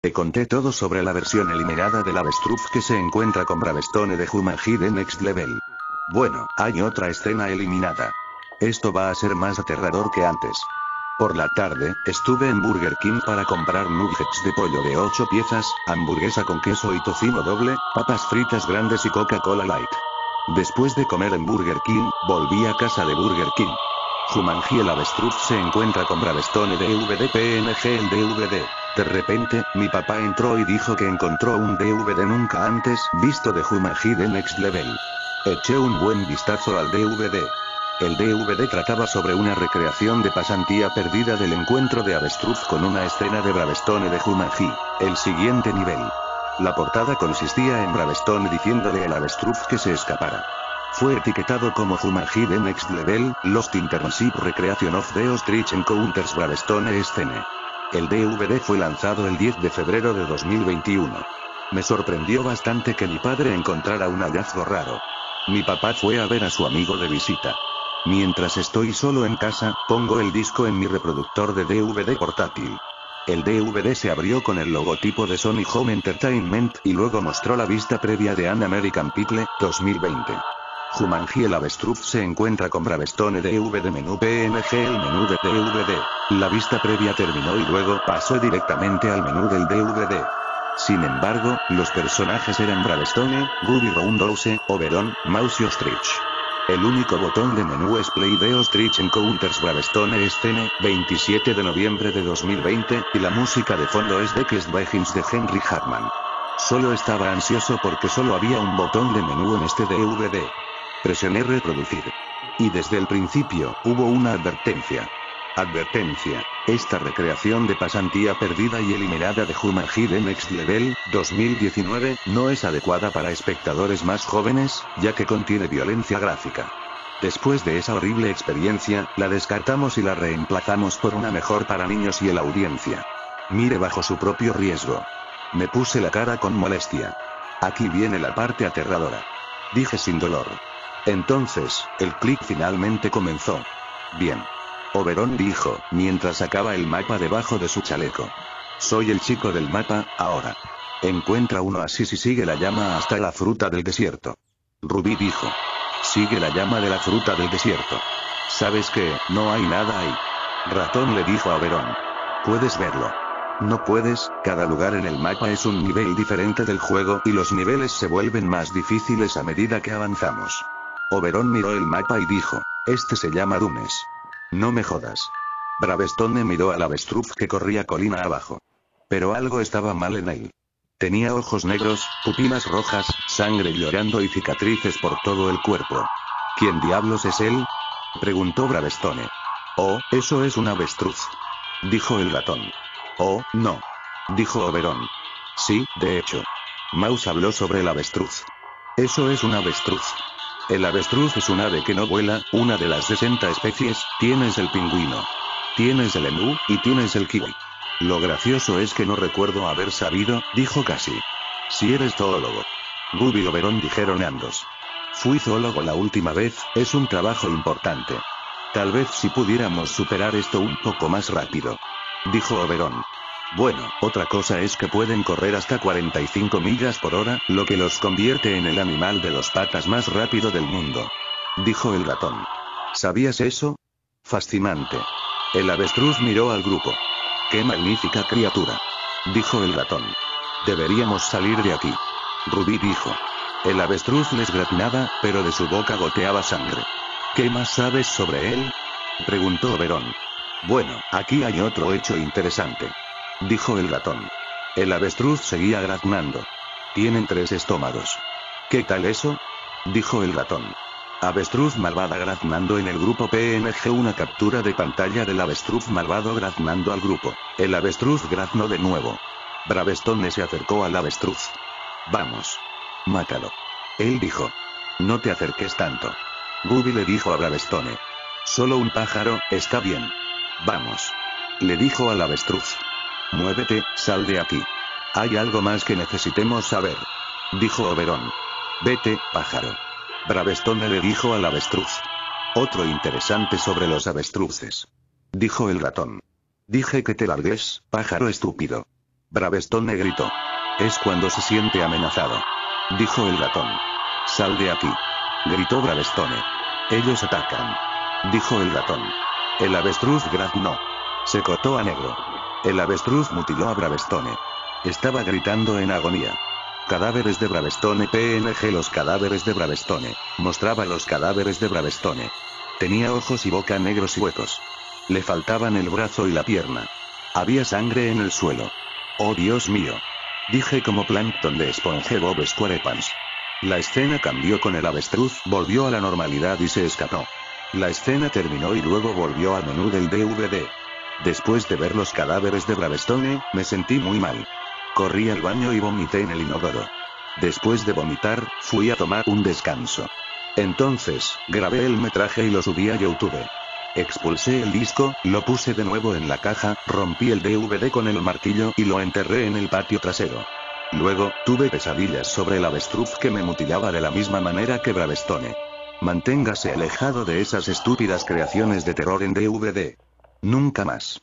Te conté todo sobre la versión eliminada del avestruz que se encuentra con Bravestone de Jumanji de Next Level. Bueno, hay otra escena eliminada. Esto va a ser más aterrador que antes. Por la tarde, estuve en Burger King para comprar nuggets de pollo de 8 piezas, hamburguesa con queso y tocino doble, papas fritas grandes y Coca-Cola Light. Después de comer en Burger King, volví a casa de Burger King. Jumanji el avestruz se encuentra con Bravestone DVD PNG el DVD. De repente, mi papá entró y dijo que encontró un DVD nunca antes visto de Jumanji de Next Level. Eché un buen vistazo al DVD. El DVD trataba sobre una recreación de pasantía perdida del encuentro de Avestruz con una escena de Bravestone de Jumanji, el siguiente nivel. La portada consistía en Bravestone diciéndole al avestruz que se escapara. Fue etiquetado como Jumanji de Next Level, Lost Internship Recreation of the Ostrich Encounters Bravestone Scene. El DVD fue lanzado el 10 de febrero de 2021. Me sorprendió bastante que mi padre encontrara un hallazgo raro. Mi papá fue a ver a su amigo de visita. Mientras estoy solo en casa, pongo el disco en mi reproductor de DVD portátil. El DVD se abrió con el logotipo de Sony Home Entertainment y luego mostró la vista previa de An American Pickle, 2020. Jumanji el avestruz se encuentra con Bravestone DVD menú PNG el menú de DVD. La vista previa terminó y luego pasó directamente al menú del DVD. Sin embargo, los personajes eran Bravestone, Gooby Roundhouse, Oberon, Mouse y Ostrich. El único botón de menú es Play de Ostrich Encounters Bravestone Scene, 27 de noviembre de 2020, y la música de fondo es Deckest Begins de Henry Hartman. Solo estaba ansioso porque solo había un botón de menú en este DVD. Presioné reproducir. Y desde el principio, hubo una advertencia. Advertencia. Esta recreación de pasantía perdida y eliminada de Jumanji de Next Level, 2019, no es adecuada para espectadores más jóvenes, ya que contiene violencia gráfica. Después de esa horrible experiencia, la descartamos y la reemplazamos por una mejor para niños y la audiencia. Mire bajo su propio riesgo. Me puse la cara con molestia. Aquí viene la parte aterradora. Dije sin dolor. Entonces, el clic finalmente comenzó. Bien. Oberon dijo, mientras sacaba el mapa debajo de su chaleco. Soy el chico del mapa, ahora. Encuentra uno así y sigue la llama hasta la fruta del desierto. Rubí dijo. Sigue la llama de la fruta del desierto. ¿Sabes que, no hay nada ahí? Ratón le dijo a Oberon. Puedes verlo. No puedes, cada lugar en el mapa es un nivel diferente del juego y los niveles se vuelven más difíciles a medida que avanzamos. Oberon miró el mapa y dijo, este se llama Dunes. No me jodas. Bravestone miró al avestruz que corría colina abajo. Pero algo estaba mal en él. Tenía ojos negros, pupilas rojas, sangre llorando y cicatrices por todo el cuerpo. ¿Quién diablos es él? preguntó Bravestone. Oh, eso es un avestruz. Dijo el ratón. Oh, no. Dijo Oberon. Sí, de hecho. Mouse habló sobre el avestruz. Eso es un avestruz. El avestruz es un ave que no vuela, una de las 60 especies, tienes el pingüino. Tienes el emú, y tienes el kiwi. Lo gracioso es que no recuerdo haber sabido, dijo Casi. Si eres zoólogo. Gubi y Oberon dijeron ambos. Fui zoólogo la última vez, es un trabajo importante. Tal vez si pudiéramos superar esto un poco más rápido. Dijo Oberon. Bueno, otra cosa es que pueden correr hasta 45 millas por hora, lo que los convierte en el animal de los patas más rápido del mundo. Dijo el ratón. ¿Sabías eso? Fascinante. El avestruz miró al grupo. ¡Qué magnífica criatura! Dijo el ratón. Deberíamos salir de aquí. Rubí dijo. El avestruz les gratinaba, pero de su boca goteaba sangre. ¿Qué más sabes sobre él? Preguntó Verón. Bueno, aquí hay otro hecho interesante. Dijo el ratón. El avestruz seguía graznando. Tienen tres estómagos. ¿Qué tal eso? Dijo el ratón. Avestruz malvada graznando en el grupo PNG una captura de pantalla del avestruz malvado graznando al grupo. El avestruz graznó de nuevo. Bravestone se acercó al avestruz. Vamos. Mátalo. Él dijo. No te acerques tanto. Gubi le dijo a Bravestone. Solo un pájaro, está bien. Vamos. Le dijo al avestruz. Muévete, sal de aquí. Hay algo más que necesitemos saber. Dijo Oberon. Vete, pájaro. Bravestone le dijo al avestruz. Otro interesante sobre los avestruces. Dijo el ratón. Dije que te largues, pájaro estúpido. Bravestone gritó. Es cuando se siente amenazado. Dijo el ratón. Sal de aquí. Gritó Bravestone. Ellos atacan. Dijo el ratón. El avestruz graznó. Se cortó a negro. El avestruz mutiló a Bravestone. Estaba gritando en agonía. Cadáveres de Bravestone PNG Los cadáveres de Bravestone. Mostraba los cadáveres de Bravestone. Tenía ojos y boca negros y huecos. Le faltaban el brazo y la pierna. Había sangre en el suelo. Oh Dios mío. Dije como plancton de SpongeBob SquarePants. La escena cambió con el avestruz, volvió a la normalidad y se escapó. La escena terminó y luego volvió al menú del DVD. Después de ver los cadáveres de Bravestone, me sentí muy mal. Corrí al baño y vomité en el inodoro. Después de vomitar, fui a tomar un descanso. Entonces, grabé el metraje y lo subí a YouTube. Expulsé el disco, lo puse de nuevo en la caja, rompí el DVD con el martillo y lo enterré en el patio trasero. Luego, tuve pesadillas sobre el avestruz que me mutilaba de la misma manera que Bravestone. Manténgase alejado de esas estúpidas creaciones de terror en DVD. Nunca más.